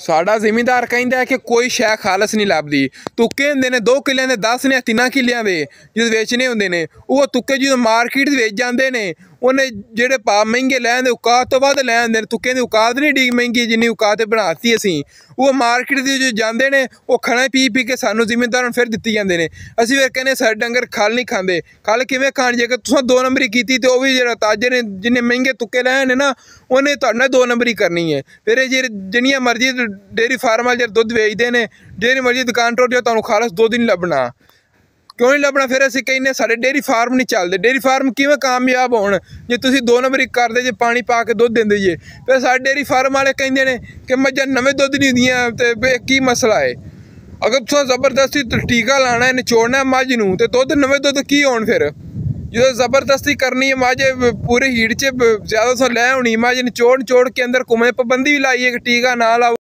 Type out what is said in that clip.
ਸਾਡਾ ਜ਼ਿਮੀਂਦਾਰ ਕਹਿੰਦਾ ਕਿ ਕੋਈ ਸ਼ੈ ਖਾਲਸ ਨਹੀਂ ਲੱਭਦੀ। ਤੁੱਕੇ ਹੁੰਦੇ ਨੇ 2 ਕਿੱਲਿਆਂ ਦੇ 10 ਨੇ 3 ਕਿੱਲਿਆਂ ਦੇ ਜਦੋਂ ਵੇਚਣੇ ਹੁੰਦੇ ਨੇ, ਉਹ ਤੁੱਕੇ ਜਦੋਂ ਮਾਰਕੀਟ ਦੇ ਵੇਚ ਜਾਂਦੇ ਨੇ ਉਹਨੇ ਜਿਹੜੇ ਪਾ ਮਹਿੰਗੇ ਲੈਂਦੇ ਔਕਾਤ ਤੋਂ ਵੱਧ ਲੈਂਦੇ ਨੇ ਤੁੱਕੇ ਦੀ ਔਕਾਤ ਨਹੀਂ ਡੀ ਮਹਿੰਗੀ ਜਿੰਨੀ ਔਕਾਤ ਬਣਾਤੀ ਅਸੀਂ। ਉਹ ਮਾਰਕੀਟ ਦੇ ਜੋ ਜਾਂਦੇ ਨੇ, ਉਹ ਖਾਣਾ ਪੀ ਪੀ ਕੇ ਸਾਨੂੰ ਜ਼ਿਮੀਂਦਾਰਾਂ ਨੂੰ ਫਿਰ ਦਿੱਤੀ ਜਾਂਦੇ ਨੇ। ਅਸੀਂ ਫਿਰ ਕਹਿੰਦੇ ਸਾਡੇ ਡੰਗਰ ਖਲ ਨਹੀਂ ਖਾਂਦੇ। ਖਲ ਕਿਵੇਂ ਖਾਣ ਜੇਕਰ ਤੁਸੀਂ ਦੋ ਨੰਬਰੀ ਕੀਤੀ ਤੇ ਉਹ ਵੀ ਜਿਹੜਾ ਤਾਜਰ ਨੇ, ਜਿੰਨੇ ਮਹਿੰਗੇ ਤੁੱਕੇ ਲੈਣ ਨੇ ਨਾ, ਉਹਨੇ ਤੁਹਾਡੇ ਨਾਲ ਦੋ ਨੰਬਰੀ ਕਰਨੀ ਹੈ। ਫਿਰ ਇਹ ਜਿਹੜੇ ਜਿੰਨੀਆਂ ਮਰਜ਼ੀ ਡੇਰੀ ਫਾਰਮ ਵਾਲੇ ਜਿਹੜੇ ਦੁੱਧ ਵੇਚਦੇ ਨੇ ਜਿਹੜੀ ਮਰਜ਼ੀ ਦੁਕਾਨ ਤੋਂ ਜੋ ਤੁਹਾਨੂੰ ਖਾਲਸ ਦੋ ਦਿਨ ਲੱਭਣਾ। ਕਿਉਂ ਨਹੀਂ ਲੱਭਣਾ? ਫਿਰ ਅਸੀਂ ਕਹਿੰਨੇ ਸਾਡੇ ਡੇਰੀ ਫਾਰਮ ਨਹੀਂ ਚੱਲਦੇ। ਡੇਰੀ ਫਾਰਮ ਕਿਵੇਂ ਕਾਮਯਾਬ ਹੋਣ? ਜੇ ਤੁਸੀਂ ਦੋ ਨੰਬਰ ਇੱਕ ਕਰਦੇ, ਜੇ ਪਾਣੀ ਪਾ ਕੇ ਦੁੱਧ ਦਿੰਦੇ ਜੇ। ਫਿਰ ਸਾਡੇ ਡੇਰੀ ਫਾਰਮ ਵਾਲੇ ਕਹਿੰਦੇ ਨੇ ਕਿ ਮੱਝਾਂ ਨਵੇਂ ਦੁੱਧ ਨਹੀਂ ਦਿੰਦੀਆਂ ਤੇ ਕੀ ਮਸਲਾ ਹੈ? ਅਗਰ ਤੁਸੀਂ ਜ਼ਬਰਦਸਤੀ ਟੀਕਾ ਲਾਣਾ ਹੈ, ਨਿਚੋੜਨਾ ਹੈ ਮੱਝ ਨੂੰ, ਤੇ ਦੁੱਧ, ਨਵੇਂ ਦੁੱਧ ਕੀ ਹੋਣ ਫਿਰ? ਜਦੋਂ ਜ਼ਬਰਦਸਤੀ ਕਰਨੀ ਹੈ ਮਾਝੇ ਪੂਰੇ ਹੀਟ 'ਚ ਜ਼ਿਆਦਾ ਤੋਂ ਲੈ ਆਉਣੀ ਮਾਝੇ ਨਿਚੋੜ ਨਿਚੋੜ ਕੇ ਅੰਦਰ ਘੁੰਮੇ, ਪਾਬੰਦੀ ਵੀ ਲਾਈ ਹੈ ਕਿ ਟੀਕਾ ਨਾ ਲਾਓ।